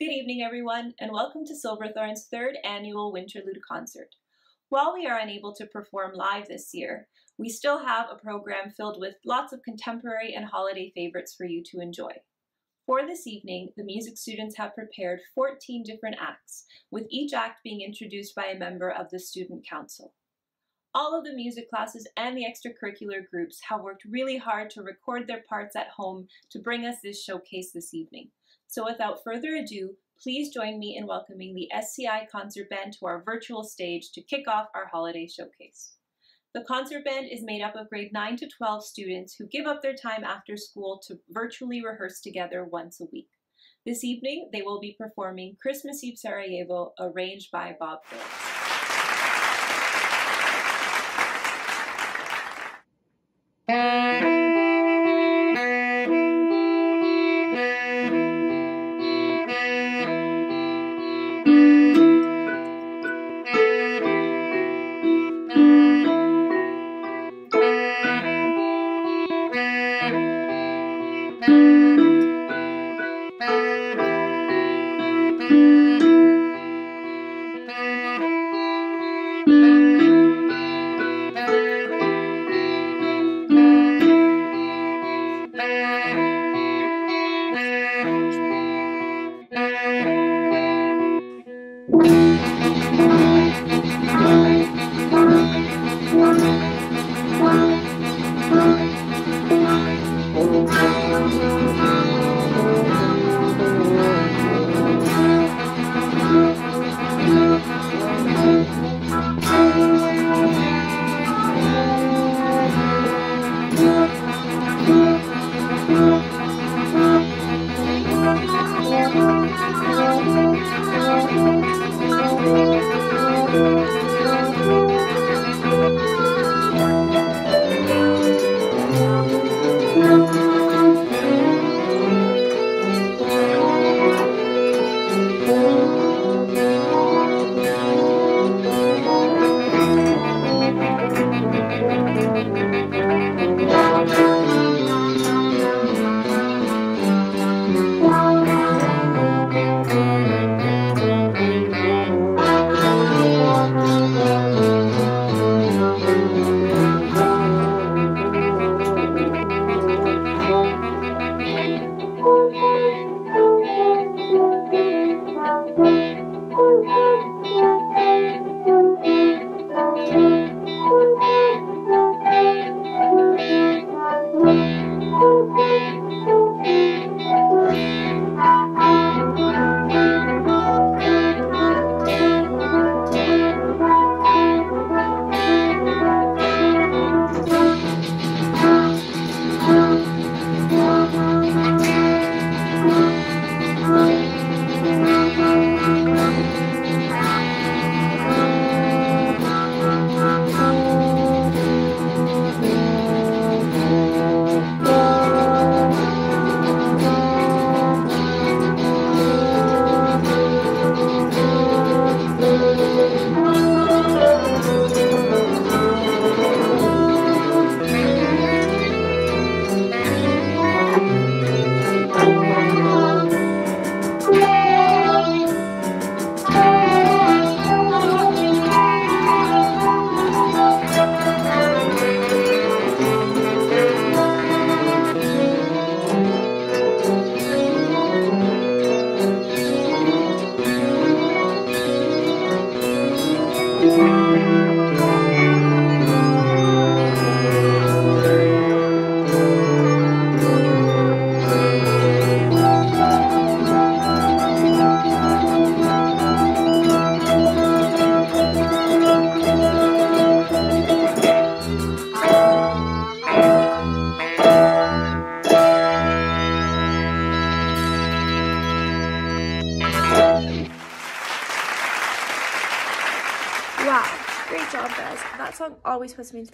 Good evening, everyone, and welcome to Silverthorn's third annual Winterlude concert. While we are unable to perform live this year, we still have a program filled with lots of contemporary and holiday favorites for you to enjoy. For this evening, the music students have prepared 14 different acts, with each act being introduced by a member of the Student Council. All of the music classes and the extracurricular groups have worked really hard to record their parts at home to bring us this showcase this evening. So without further ado, please join me in welcoming the SCI Concert Band to our virtual stage to kick off our holiday showcase. The concert band is made up of grade 9 to 12 students who give up their time after school to virtually rehearse together once a week. This evening, they will be performing Christmas Eve Sarajevo, arranged by Bob Phillips.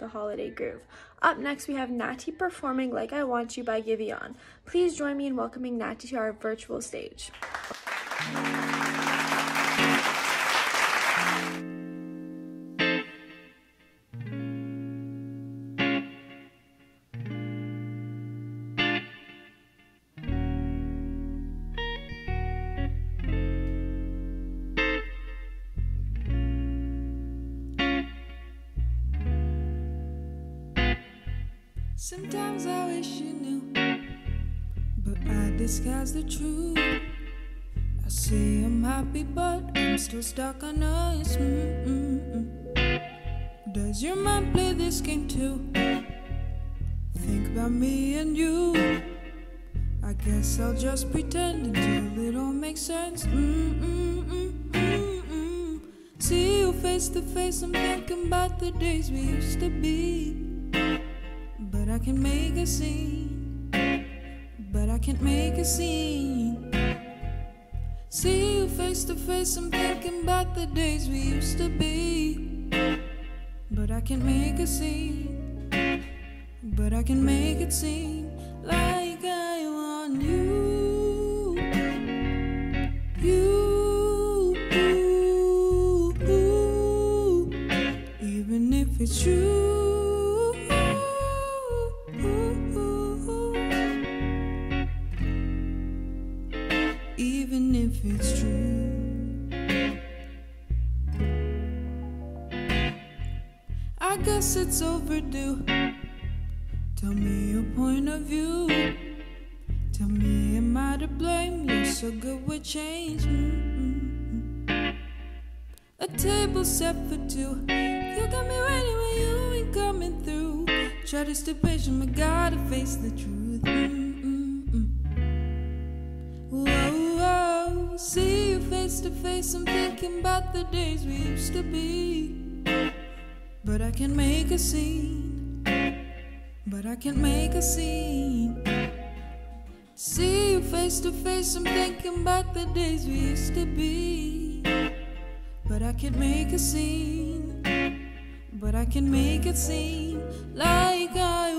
The holiday groove. Up next, we have Nathi performing Like I Want You by Giveon. Please join me in welcoming Nathi to our virtual stage. Disguise the truth. I say I'm happy, but I'm still stuck on us. Mm-mm-mm. Does your mind play this game too? Think about me and you. I guess I'll just pretend until it all makes sense. Mm-mm-mm-mm-mm. See you face to face, I'm thinking about the days we used to be. But I can make a scene. Can't make a scene. See you face to face, I'm thinking about the days we used to be. But I can't make a scene. But I can make it seem it's overdue. Tell me your point of view. Tell me, am I to blame? You're so good with change. Mm-mm. A table set for two. You got me waiting when you ain't coming through. Try to stay patient, but gotta face the truth. Mm-mm-mm. Whoa, whoa. See you face to face. I'm thinking about the days we used to be. But I can make a scene. But I can't make a scene. See you face to face, I'm thinking about the days we used to be. But I can't make a scene. But I can make it seem like I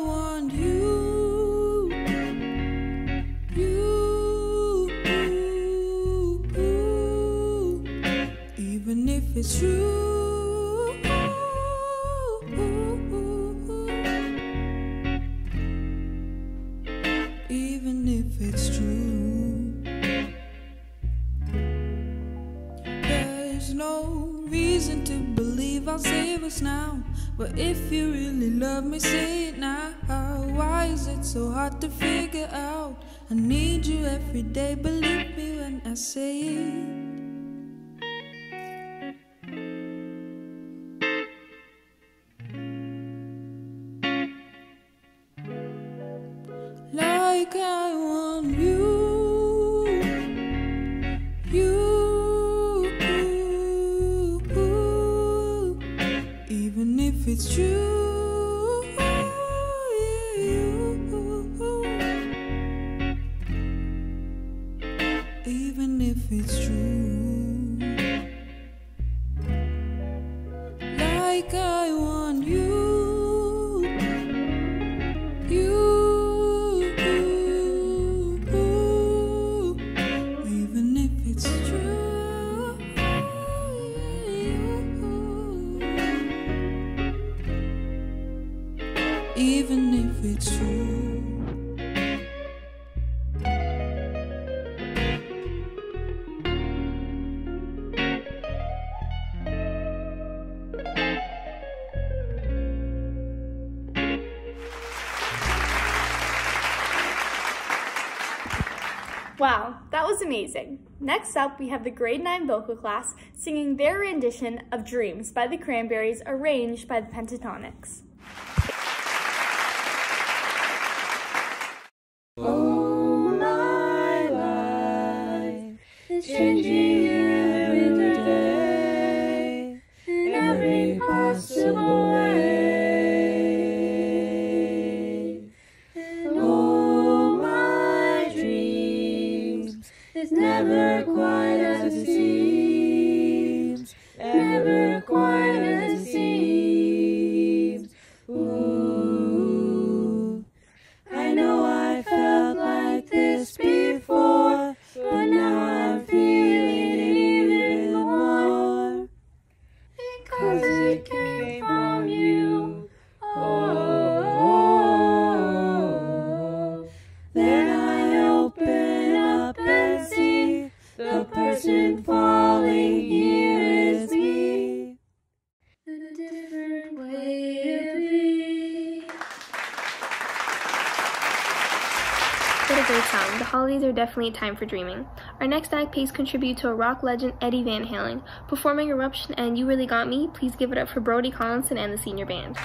amazing. Next up, we have the grade 9 vocal class singing their rendition of Dreams by the Cranberries, arranged by the Pentatonix. Never quite definitely a time for dreaming. Our next act pays contribute to a rock legend, Eddie Van Halen. Performing Eruption and You Really Got Me, please give it up for Brody Collinson and the senior band.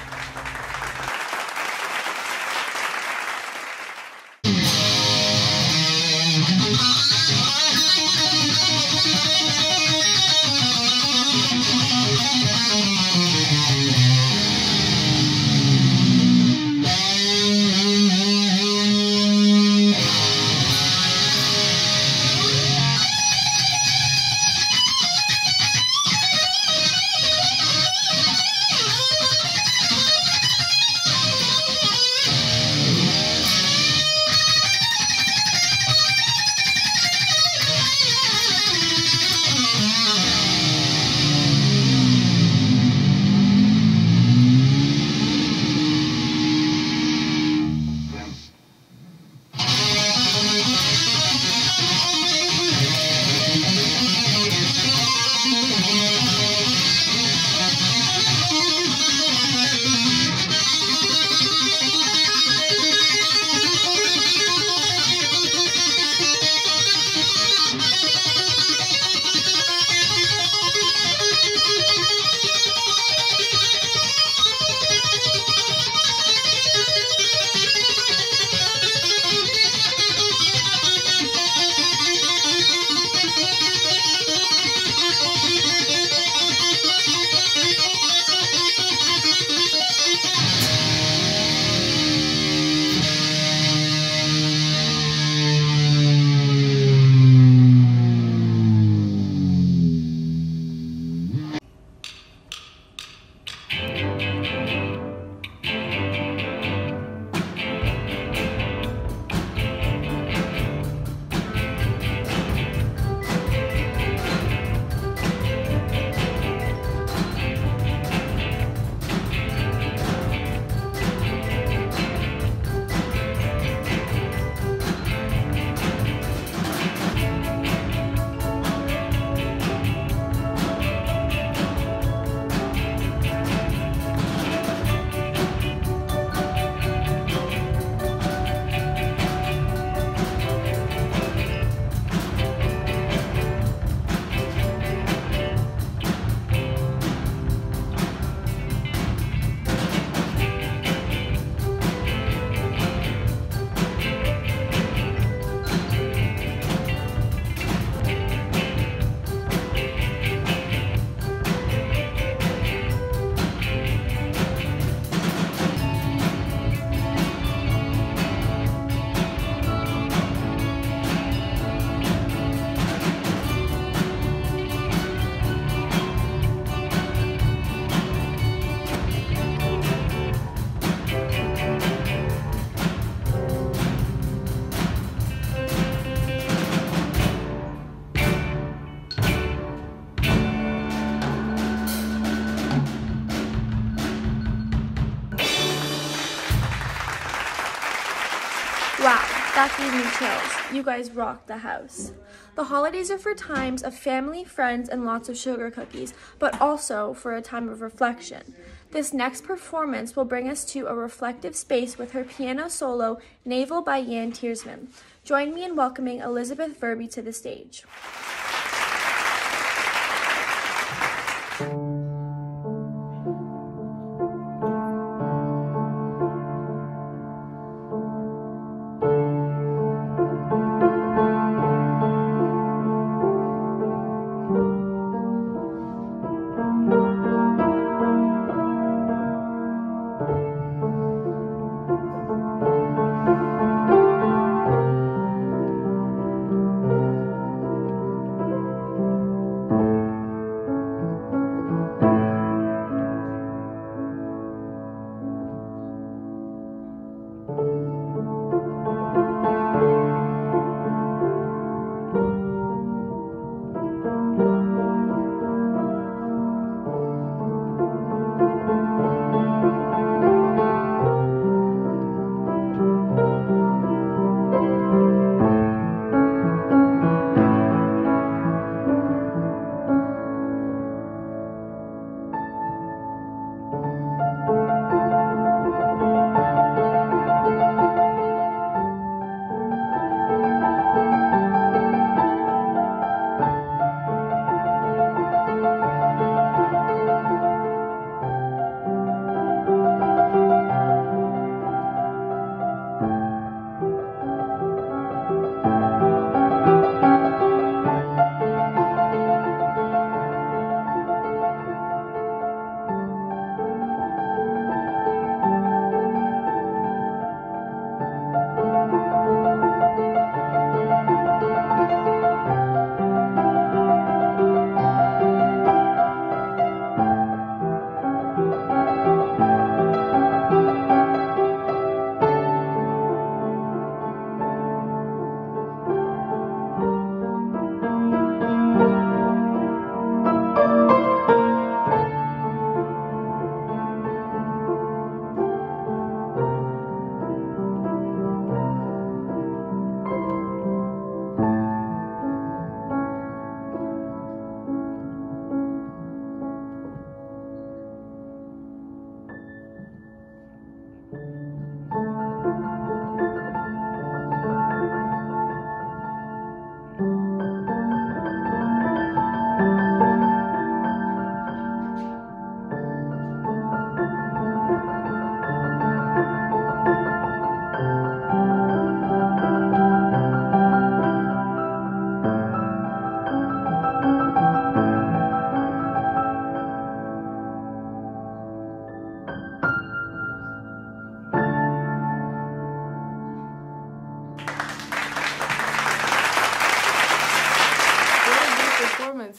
That gave me chills. You guys rock the house. The holidays are for times of family, friends, and lots of sugar cookies, but also for a time of reflection. This next performance will bring us to a reflective space with her piano solo, Naval by Yann Tiersen. Join me in welcoming Elizabeth Verby to the stage.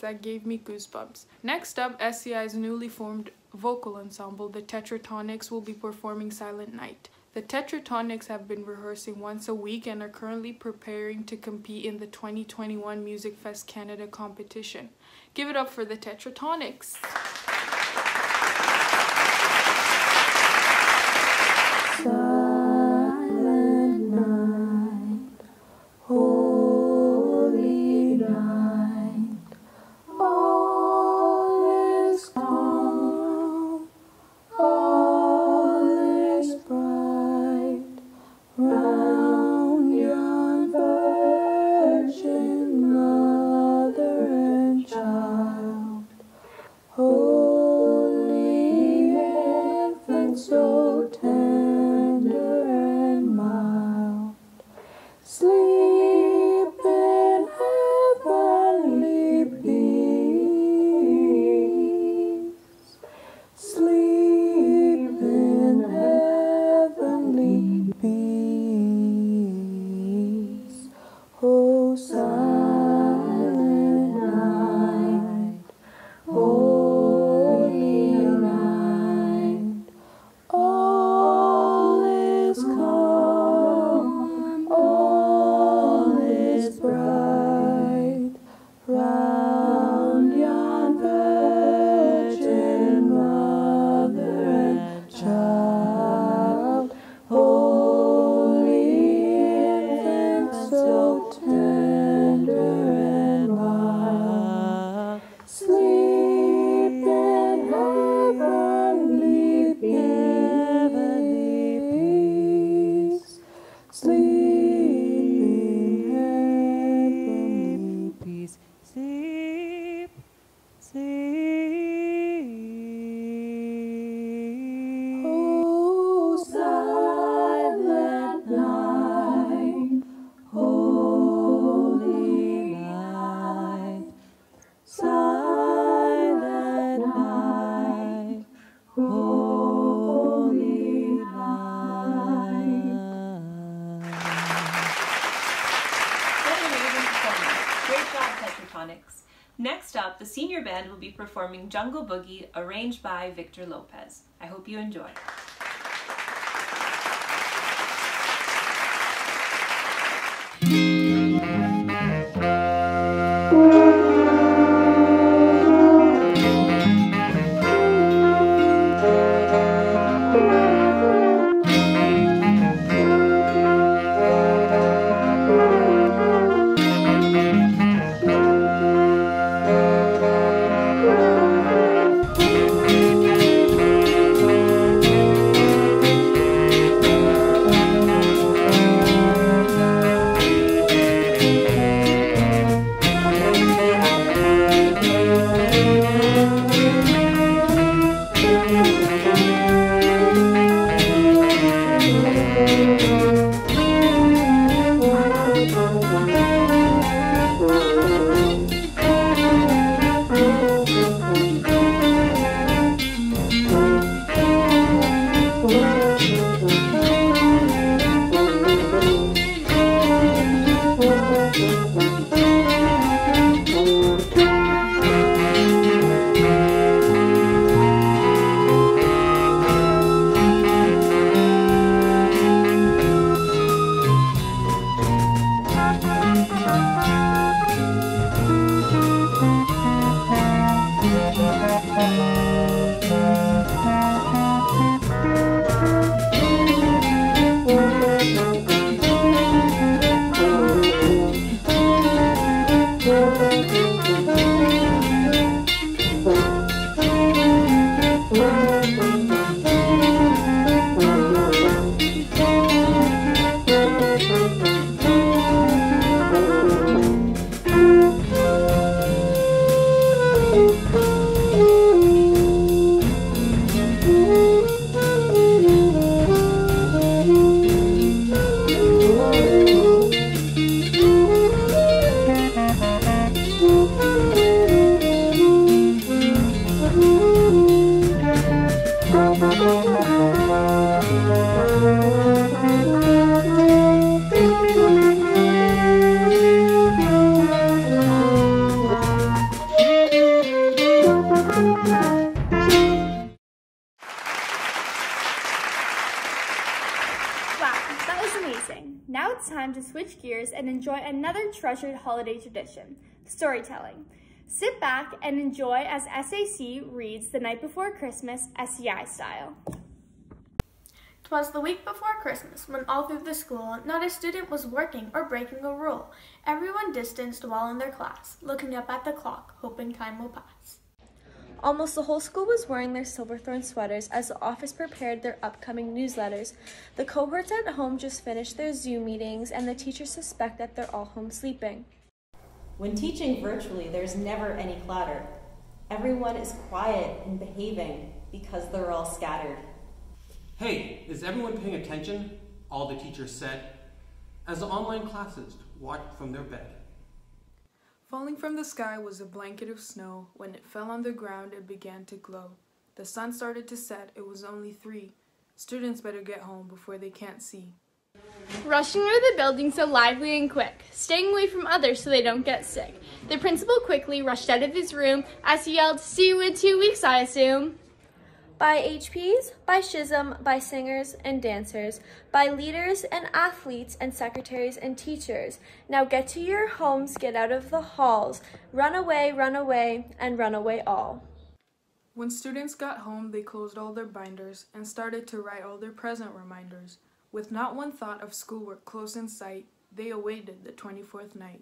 That gave me goosebumps. Next up, SCI's newly formed vocal ensemble, the Tetratonics, will be performing Silent Night. The Tetratonics have been rehearsing once a week and are currently preparing to compete in the 2021 Music Fest Canada competition. Give it up for the Tetratonics! Band will be performing Jungle Boogie, arranged by Victor Lopez. I hope you enjoy. Treasured holiday tradition, storytelling. Sit back and enjoy as SAC reads The Night Before Christmas SCI style. Twas the week before Christmas, when all through the school not a student was working or breaking a rule. Everyone distanced while in their class, looking up at the clock, hoping time will pass. Almost the whole school was wearing their Silverthorn sweaters as the office prepared their upcoming newsletters. The cohorts at home just finished their Zoom meetings, and the teachers suspect that they're all home sleeping. When teaching virtually, there's never any clatter. Everyone is quiet and behaving because they're all scattered. Hey, is everyone paying attention? All the teachers said as the online classes watched from their bed. Falling from the sky was a blanket of snow. When it fell on the ground, it began to glow. The sun started to set. It was only three. Students better get home before they can't see. Rushing of the building so lively and quick, staying away from others so they don't get sick. The principal quickly rushed out of his room as he yelled, See you in two weeks, I assume. By HPs, by schism, by singers and dancers, by leaders and athletes and secretaries and teachers. Now get to your homes, get out of the halls, run away, run away, and run away all. When students got home, they closed all their binders and started to write all their present reminders. With not one thought of schoolwork close in sight, they awaited the 24th night.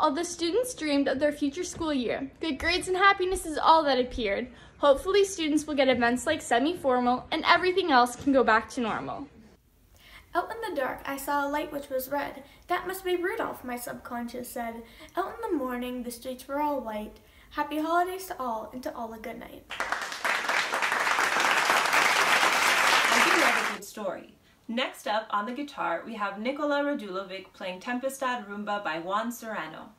All the students dreamed of their future school year. Good grades and happiness is all that appeared. Hopefully, students will get events like semi formal, and everything else can go back to normal. Out in the dark, I saw a light which was red. That must be Rudolph, my subconscious said. Out in the morning, the streets were all white. Happy holidays to all, and to all a good night. I do love a good story. Next up on the guitar, we have Nikola Radulovic playing Tempestad Rumba by Juan Serrano.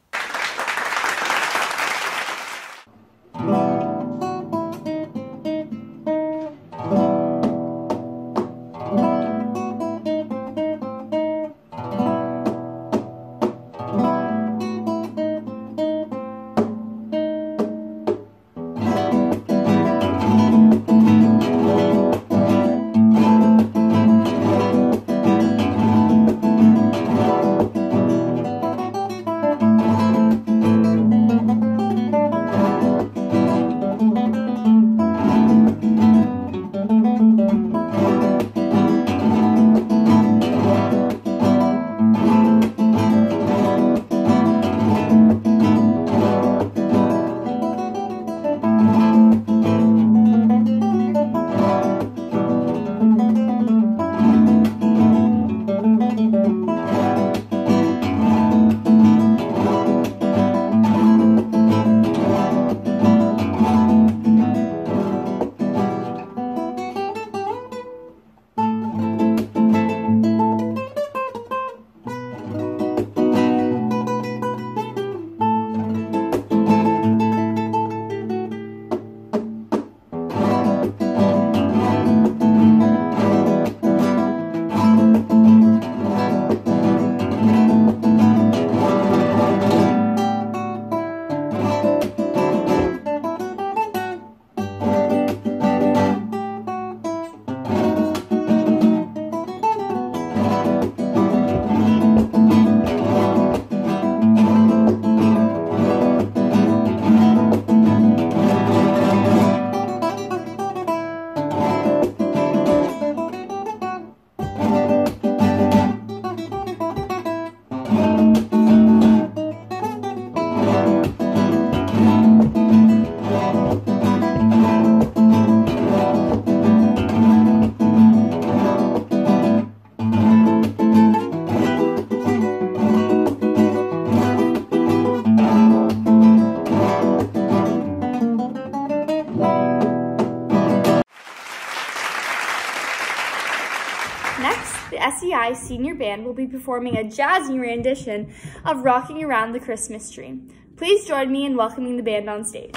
SCI Senior Band will be performing a jazzy rendition of Rocking Around the Christmas Tree. Please join me in welcoming the band on stage.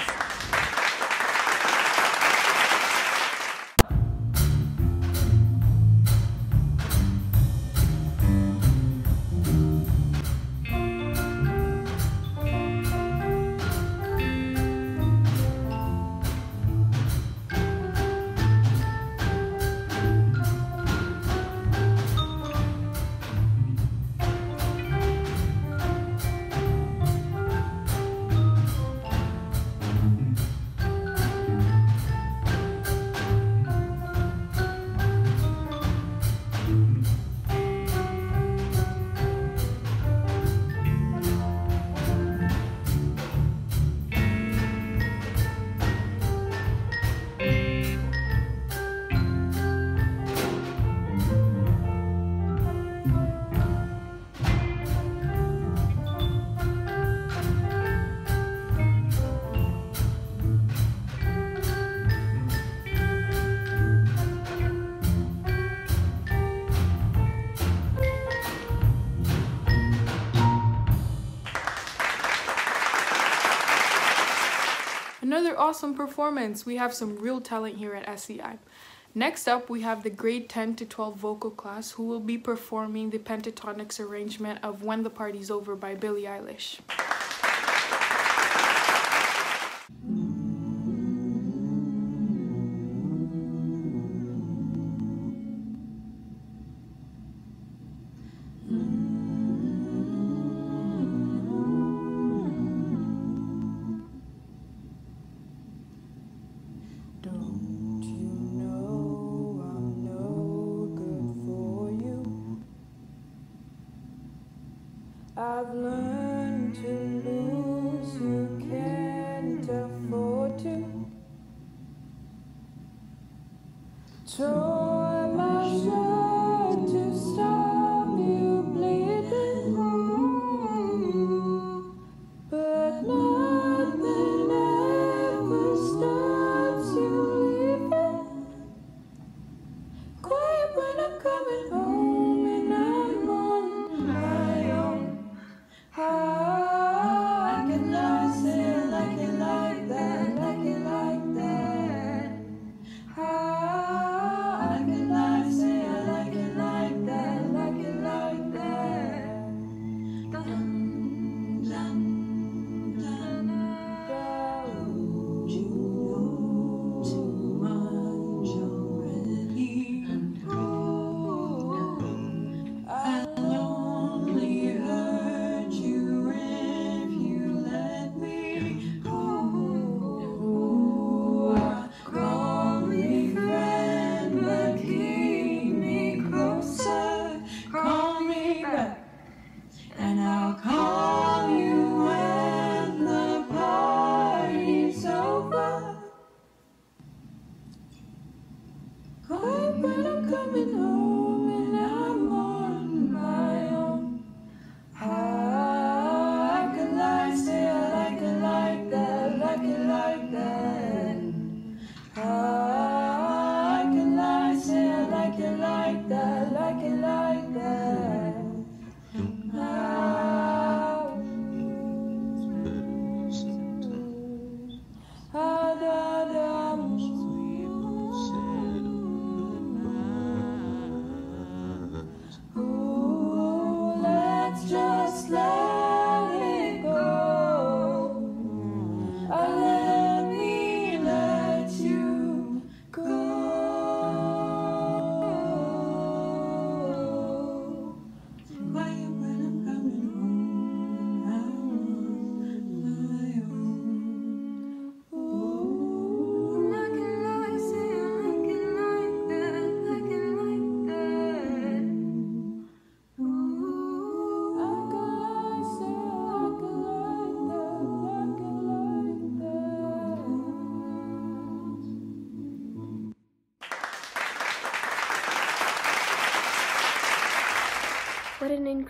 awesome performance! We have some real talent here at SCI. Next up, we have the grade 10 to 12 vocal class who will be performing the Pentatonix arrangement of When the Party's Over by Billie Eilish. So I'm joy.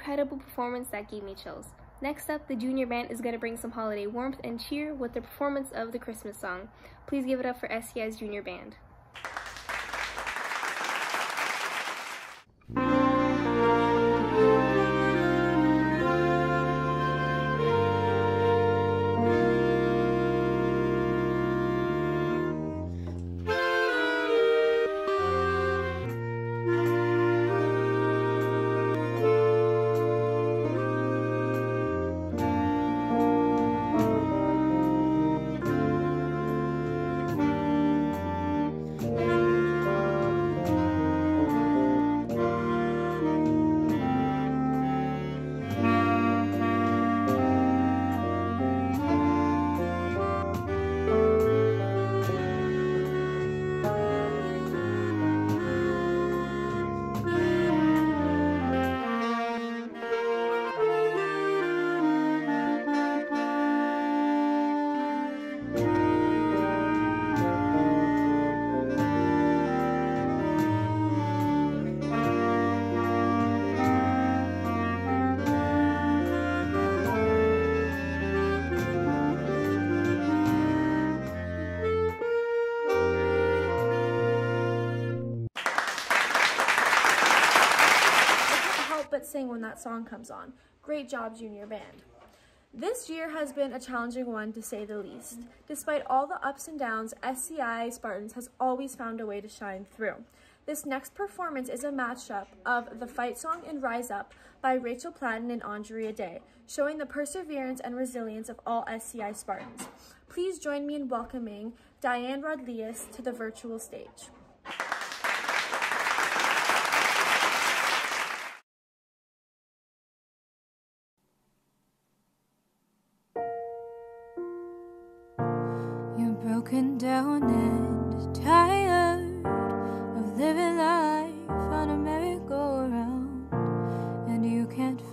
incredible performance that gave me chills. Next up, the junior band is going to bring some holiday warmth and cheer with the performance of the Christmas song. Please give it up for SCI's junior band. sing when that song comes on. Great job, junior band. This year has been a challenging one to say the least. Despite all the ups and downs, SCI Spartans has always found a way to shine through. This next performance is a mash-up of The Fight Song and Rise Up by Rachel Platten and Andra Day, showing the perseverance and resilience of all SCI Spartans. Please join me in welcoming Diane Rodleas to the virtual stage.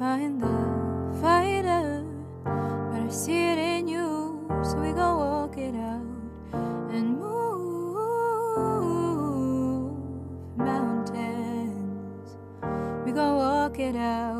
Find the fighter, but I see it in you, so we go walk it out and move mountains. We go walk it out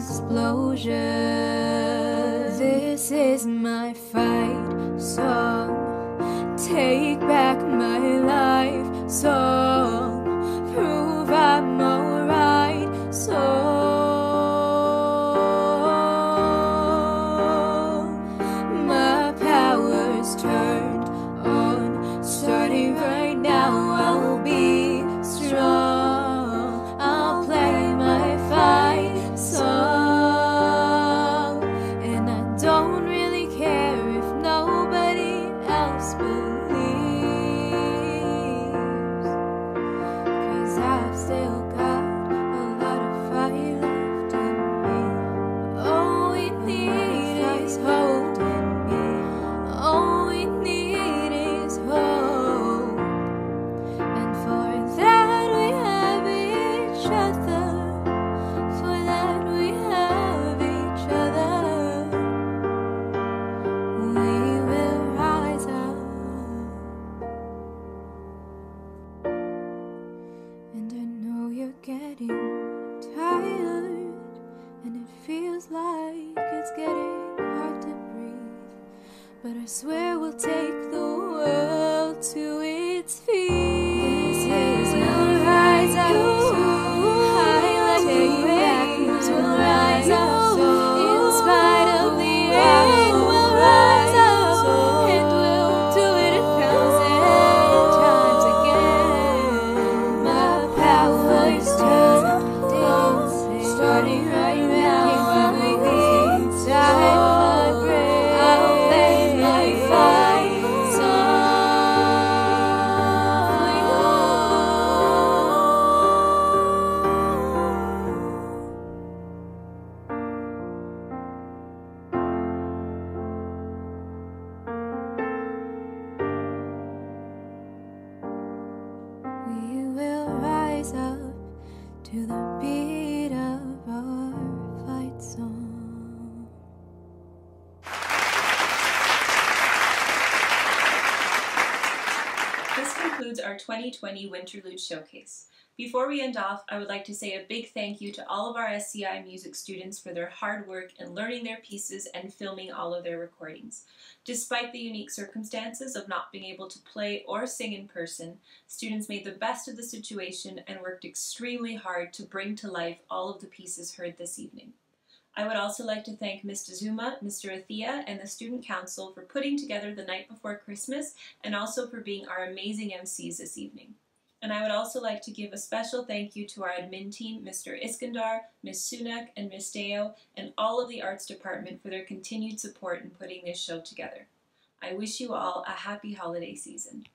explosion. This is my fight song. Take back my life song. 2020 Winterlude Showcase. Before we end off, I would like to say a big thank you to all of our SCI music students for their hard work in learning their pieces and filming all of their recordings. Despite the unique circumstances of not being able to play or sing in person, students made the best of the situation and worked extremely hard to bring to life all of the pieces heard this evening. I would also like to thank Mr. Zuma, Mr. Athea, and the Student Council for putting together the night before Christmas and also for being our amazing MCs this evening. And I would also like to give a special thank you to our admin team, Mr. Iskandar, Ms. Sunak, and Ms. Deo, and all of the arts department for their continued support in putting this show together. I wish you all a happy holiday season.